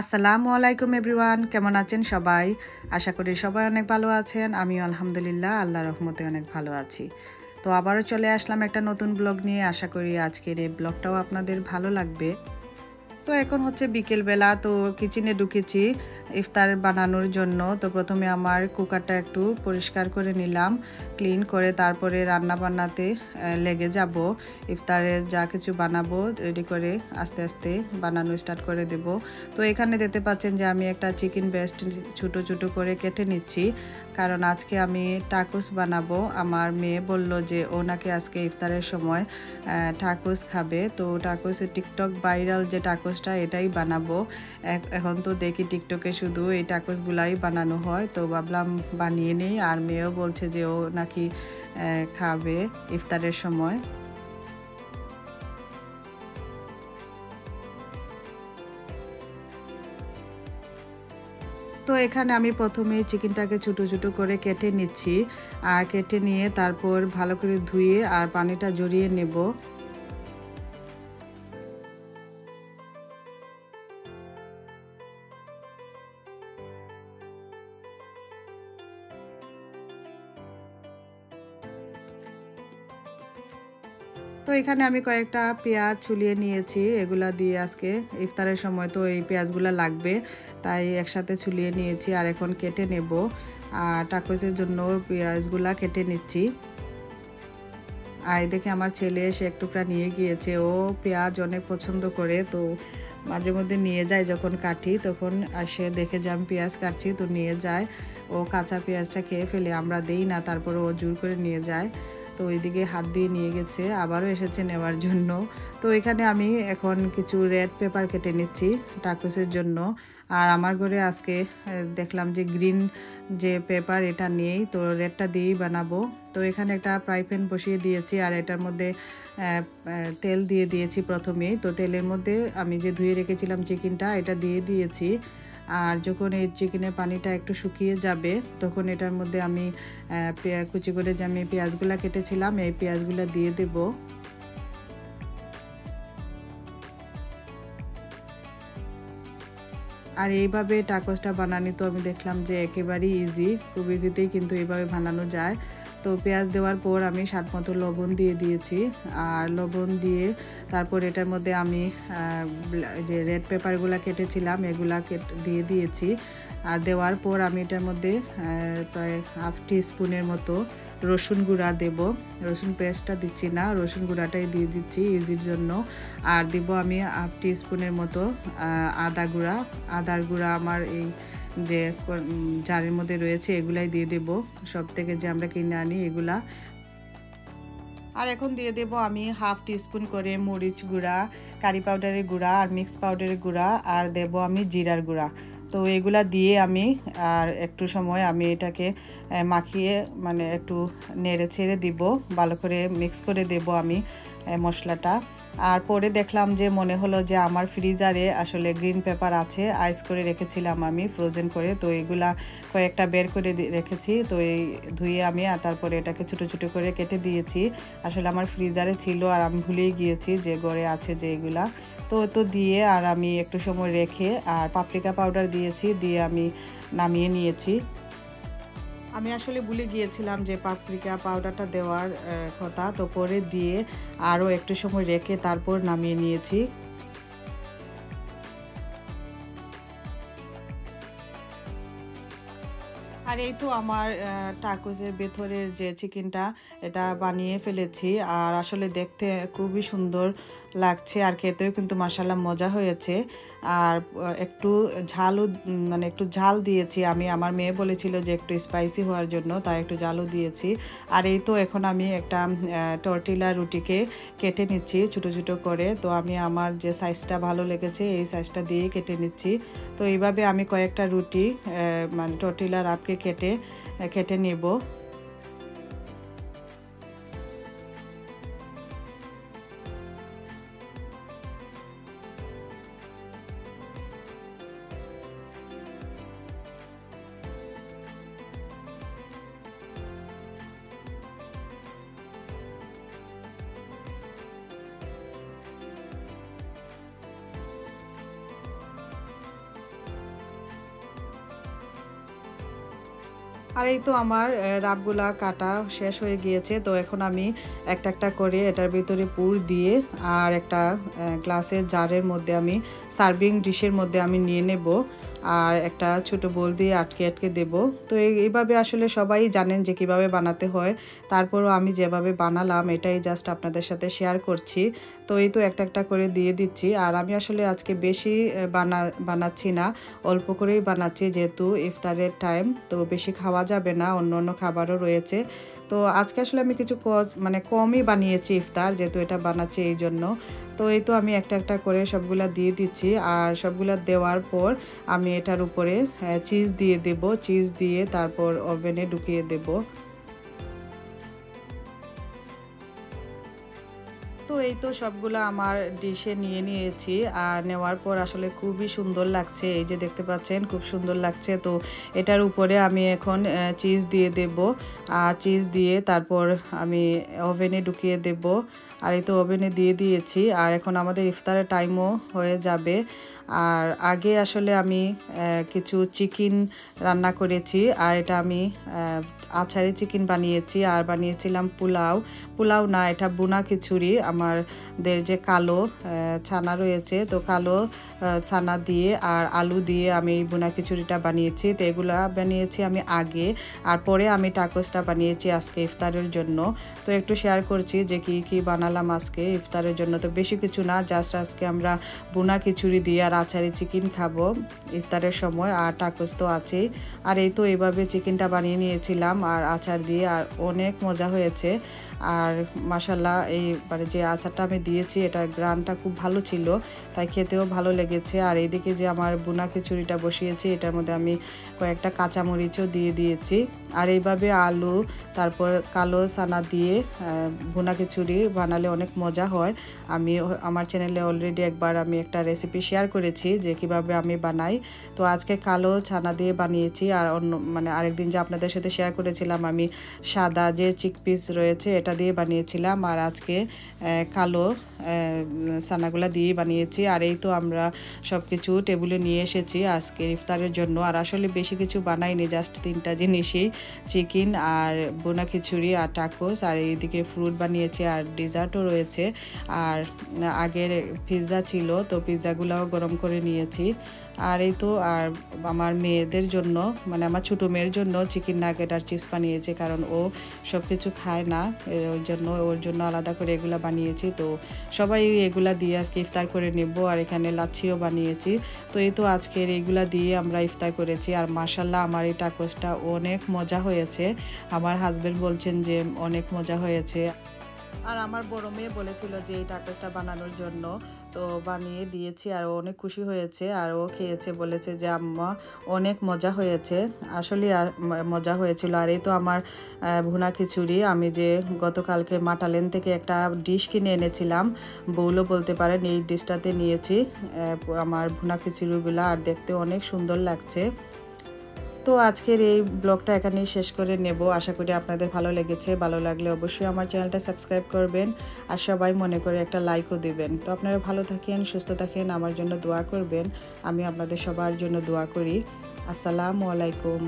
আসসালামু আলাইকুম এভরিওয়ান, কেমন আছেন সবাই? আশা করি সবাই অনেক ভালো আছেন, আমিও আলহামদুলিল্লাহ, আল্লাহ রহমতে অনেক ভালো আছি। তো আবারও চলে আসলাম একটা নতুন ব্লগ নিয়ে, আশা করি আজকের এই ব্লগটাও আপনাদের ভালো লাগবে। তো এখন হচ্ছে বিকেলবেলা, তো কিচেনে ঢুকেছি ইফতার বানানোর জন্য। তো প্রথমে আমার কুকারটা একটু পরিষ্কার করে নিলাম ক্লিন করে তারপরে রান্না বান্নাতে লেগে যাব। ইফতারের যা কিছু বানাবো রেডি করে আস্তে আস্তে বানানো স্টার্ট করে দেব। তো এখানে দেখতে পাচ্ছেন যে আমি একটা চিকেন ব্রেস্ট ছোটো ছোটো করে কেটে নিচ্ছি। কারণ আজকে আমি টাকুস বানাবো। আমার মেয়ে বলল যে, ও নাকি আজকে ইফতারের সময় টাকুস খাবে। তো টাকুস টিকটক ভাইরাল যে টাকুসটা, এটাই বানাবো। এখন তো দেখি টিকটকে শুধু এই টাকুসগুলাই বানানো হয়। তো ভাবলাম বানিয়ে নিই। আর মেয়েও বলছে যে, ও নাকি খাবে ইফতারের সময়। এখানে আমি প্রথমে চিকেনটাকে ছোটো ছোটো করে কেটে নিচ্ছি। আর কেটে নিয়ে তারপর ভালো করে ধুয়ে আর পানিটা জড়িয়ে নেব। তো এখানে আমি কয়েকটা পেঁয়াজ ছুলিয়ে নিয়েছি, এগুলা দিয়ে আজকে ইফতারের সময় তো এই পেঁয়াজগুলো লাগবে, তাই একসাথে ছুলিয়ে নিয়েছি আর এখন কেটে নেব। আর টাকোসের জন্য পেঁয়াজগুলা কেটে নিচ্ছি। আর দেখে আমার ছেলে এসে এক টুকরা নিয়ে গিয়েছে, ও পেঁয়াজ অনেক পছন্দ করে, তো মাঝে মধ্যে নিয়ে যায় যখন কাটি, তখন সে দেখে যে আমি পেঁয়াজ কাটছি, তো নিয়ে যায়। ও কাঁচা পেঁয়াজটা খেয়ে ফেলে, আমরা দেই না, তারপরে ও জোর করে নিয়ে যায়। তো ওইদিকে হাত দিয়ে নিয়ে গেছে, আবারও এসেছে নেওয়ার জন্য। তো এখানে আমি এখন কিছু রেড পেপার কেটে নিচ্ছি টাকুসের জন্য। আর আমার ঘরে আজকে দেখলাম যে গ্রিন যে পেপার এটা নিয়েই তো রেডটা দিয়েই বানাবো। তো এখানে একটা ফ্রাই প্যান বসিয়ে দিয়েছি আর এটার মধ্যে তেল দিয়ে দিয়েছি প্রথমেই তো তেলের মধ্যে আমি যে ধুয়ে রেখেছিলাম চিকেনটা এটা দিয়ে দিয়েছি। আর যখন এই চিকেনের পানিটা একটু শুকিয়ে যাবে, তখন এটার মধ্যে আমি কুচি করে যে আমি পেঁয়াজগুলা কেটেছিলাম, এই পেঁয়াজগুলা দিয়ে দেব। আর এইভাবে টাকসটা বানানি তো আমি দেখলাম যে একেবারেই ইজি খুব ইজিতেই কিন্তু এইভাবে বানানো যায়। তো পেঁয়াজ দেওয়ার পর আমি স্বাদ মতো লবণ দিয়ে দিয়েছি। আর লবণ দিয়ে তারপর এটার মধ্যে আমি যে রেড পেপারগুলো কেটেছিলাম, এগুলা দিয়ে দিয়েছি। আর দেওয়ার পর আমি এটার মধ্যে প্রায় হাফ টি স্পুনের মতো রসুন গুঁড়া দেব। রসুন পেস্টটা দিচ্ছি না, রসুন গুঁড়াটাই দিয়ে দিচ্ছি ইজির জন্য। আর দিব আমি হাফ টি স্পুনের মতো আদা গুঁড়া। আদার গুঁড়া আমার এই যে জারের মধ্যে রয়েছে এগুলাই দিয়ে দেব। সব থেকে যে আমরা কিনে আনি এগুলা। আর এখন দিয়ে দেব আমি হাফ টিস্পুন করে মরিচ গুঁড়া, কারি পাউডারের গুঁড়া আর মিক্স পাউডারের গুঁড়া আর দেব আমি জিরার গুঁড়া। তো এগুলা দিয়ে আমি আর একটু সময় আমি এটাকে মাখিয়ে মানে একটু নেড়ে ছেড়ে দিব। ভালো করে মিক্স করে দেব আমি মশলাটা। আর পরে দেখলাম যে মনে হলো যে আমার ফ্রিজারে আসলে গ্রিন পেপার আছে, আইস করে রেখেছিলাম আমি ফ্রোজেন করে। তো এইগুলা কয়েকটা বের করে রেখেছি। তো এই ধুয়ে আমি আর তারপরে এটাকে ছোটো ছোটো করে কেটে দিয়েছি। আসলে আমার ফ্রিজারে ছিল আর আমি ভুলেই গিয়েছি যে গড়ে আছে যে এগুলা। তো তো দিয়ে আর আমি একটু সময় রেখে আর পাপরিকা পাউডার দিয়েছি, দিয়ে আমি নামিয়ে নিয়েছি। আমি আসলে ভুলে গিয়েছিলাম যে পাপরিকা পাউডারটা দেওয়ার কথা। তো পরে দিয়ে আরও একটু সময় রেখে তারপর নামিয়ে নিয়েছি। আর এই তো আমার টাকুসের ভেতরের যে চিকেনটা এটা বানিয়ে ফেলেছি। আর আসলে দেখতে খুবই সুন্দর লাগছে আর খেতেও কিন্তু মাসাল্লাহ মজা হয়েছে। আর একটু ঝালও মানে একটু ঝাল দিয়েছি। আমি, আমার মেয়ে বলেছিল যে একটু স্পাইসি হওয়ার জন্য, তাই একটু ঝালও দিয়েছি। আর এই তো এখন আমি একটা টর্টিলা রুটিকে কেটে নিচ্ছি ছোটো ছোটো করে। তো আমি আমার যে সাইজটা ভালো লেগেছে, এই সাইজটা দিয়ে কেটে নিচ্ছি। তো এইভাবে আমি কয়েকটা রুটি মানে টর্টিলা রাপকে কেটে কেটে নেব। আর এই তো আমার রাবগুলা কাটা শেষ হয়ে গিয়েছে, তো এখন আমি একটা একটা করে এটার ভিতরে পুর দিয়ে আর একটা গ্লাসের জারের মধ্যে আমি, সার্ভিং ডিশের মধ্যে আমি নিয়ে নেব। আর একটা ছোট বোল দিয়ে আটকে আটকে দেব। তো এই- এইভাবে আসলে সবাই জানেন যে কীভাবে বানাতে হয়। তারপরও আমি যেভাবে বানালাম, এটাই জাস্ট আপনাদের সাথে শেয়ার করছি। তো এই তো একটা একটা করে দিয়ে দিচ্ছি। আর আমি আসলে আজকে বেশি বানা বানাচ্ছি না, অল্প করেই বানাচ্ছি যেহেতু ইফতারের টাইম তো বেশি খাওয়া যাবে না, অন্য অন্য খাবারও রয়েছে। তো আজকে আসলে আমি কিছু মানে কমই বানিয়েছি ইফতার, যেহেতু এটা বানাচ্ছি এই জন্য। তো এই তো আমি একটা একটা করে সবগুলা দিয়ে দিচ্ছি আর সবগুলা দেওয়ার পর আমি এটার উপরে চিজ দিয়ে দেব। চিজ দিয়ে তারপর ওভেনে ঢুকিয়ে দেব। এই তো সবগুলো আমার ডিশে নিয়ে নিয়েছি আর নেওয়ার পর আসলে খুবই সুন্দর লাগছে। এই যে দেখতে পাচ্ছেন, খুব সুন্দর লাগছে। তো এটার উপরে আমি এখন চিজ দিয়ে দেব। আর চিজ দিয়ে তারপর আমি ওভেনে ঢুকিয়ে দেব। আর এই তো ওভেনে দিয়ে দিয়েছি। আর এখন আমাদের ইফতারের টাইমও হয়ে যাবে। আর আগে আসলে আমি কিছু চিকেন রান্না করেছি। আর এটা আমি আচারে চিকেন বানিয়েছি। আর বানিয়েছিলাম পোলাও। পোলাও না, এটা বুনা খিচুড়ি। আমাদের যে কালো ছানা রয়েছে, তো কালো ছানা দিয়ে আর আলু দিয়ে আমি এই বুনা খিচুড়িটা বানিয়েছি। তো এগুলা বানিয়েছি আমি আগে। আর পরে আমি টাকোসটা বানিয়েছি আজকে ইফতারের জন্য। তো একটু শেয়ার করছি যে কি কি বানালাম। আজকে, ইফতারের জন্য। তো বেশি কিছু না জাস্ট আজকে আমরা বুনা খিচুড়ি দিয়ে আর আচারে চিকেন খাব ইফতারের সময়, আর টাকোস তো আছেই। আর এই তো এইভাবে চিকেনটা বানিয়ে নিয়েছিলাম, আর আচার দিয়ে, আর অনেক মজা হয়েছে। আর মাসাল্লাহ এই মানে যে আচারটা আমি দিয়েছি, এটা গ্রানটা খুব ভালো ছিল, তাই খেতেও ভালো লেগেছে। আর এইদিকে যে আমার বুনা খিচুড়িটা বসিয়েছি, এটার মধ্যে আমি কয়েকটা কাঁচামরিচও দিয়ে দিয়েছি। আর এইভাবে আলু, তারপর কালো সানা দিয়ে ভুনা খিচুড়ি বানালে অনেক মজা হয়। আমি, আমার চ্যানেলে অলরেডি একবার আমি একটা রেসিপি শেয়ার করেছি যে কীভাবে আমি বানাই। তো আজকে কালো ছানা দিয়ে বানিয়েছি, আর অন্য মানে আরেকদিন যে আপনাদের সাথে শেয়ার করেছিলাম, আমি সাদা যে চিকপিস রয়েছে, এটা দিয়ে বানিয়েছিলাম আর আজকে কালো সানাগুলা দিয়ে বানিয়েছি। আর এই তো আমরা সব কিছু টেবিলে নিয়ে এসেছি আজকে ইফতারের জন্য। আর আসলে বেশি কিছু বানাইনি, জাস্ট তিনটা জিনিসই। চিকেন আর বোনা খিচুড়ি আর টাকোস আর এইদিকে ফ্রুট বানিয়েছি আর ডেজার্টও রয়েছে। আর আগের পিৎজা ছিল, তো পিৎজাগুলোও গরম করে নিয়েছি। আর এই তো, আর আমার মেয়েদের জন্য মানে আমার ছোটো মেয়ের জন্য চিকেন নাগেট আর চিপস বানিয়েছে, কারণ ও সব কিছু খায় না ওর জন্য ওর জন্য আলাদা করে এগুলা বানিয়েছি। তো সবাই এগুলা দিয়ে আজকে ইফতার করে নেব, আর এখানে লাচ্ছিও বানিয়েছি। তো এই তো আজকের এইগুলা দিয়ে আমরা ইফতার করেছি, আর মার্শাল্লাহ আমার এই টাকোসটা অনেক মজা হয়েছে। আমার হাজবেন্ড বলছেন যে অনেক মজা হয়েছে। আর আমার বড় মেয়ে বলেছিল যে এই টাকোসটা বানানোর জন্য। তো বানিয়ে দিয়েছি আর অনেক খুশি হয়েছে আর ও খেয়েছে, বলেছে যে, আম্মা, অনেক মজা হয়েছে। আসলে মজা হয়েছিল। আর এই তো আমার ভুনা খিচুড়ি। আমি যে গতকালকে মাটালেন থেকে একটা ডিশ কিনে এনেছিলাম বউলো বলতে পারেন এই ডিশটাতে নিয়েছি আমার ভুনা খিচুড়িগুলো। আর দেখতে অনেক সুন্দর লাগছে। তো আজকের এই ব্লগটা এখানেই শেষ করে নেব। আশা করি আপনাদের ভালো লেগেছে। ভালো লাগলে অবশ্যই আমার চ্যানেলটা সাবস্ক্রাইব করবেন আর সবাই মনে করে একটা লাইকও দিবেন। তো আপনারা ভালো থাকেন, সুস্থ থাকেন, আমার জন্য দোয়া করবেন। আমি আপনাদের সবার জন্য দোয়া করি। আসসালামু আলাইকুম।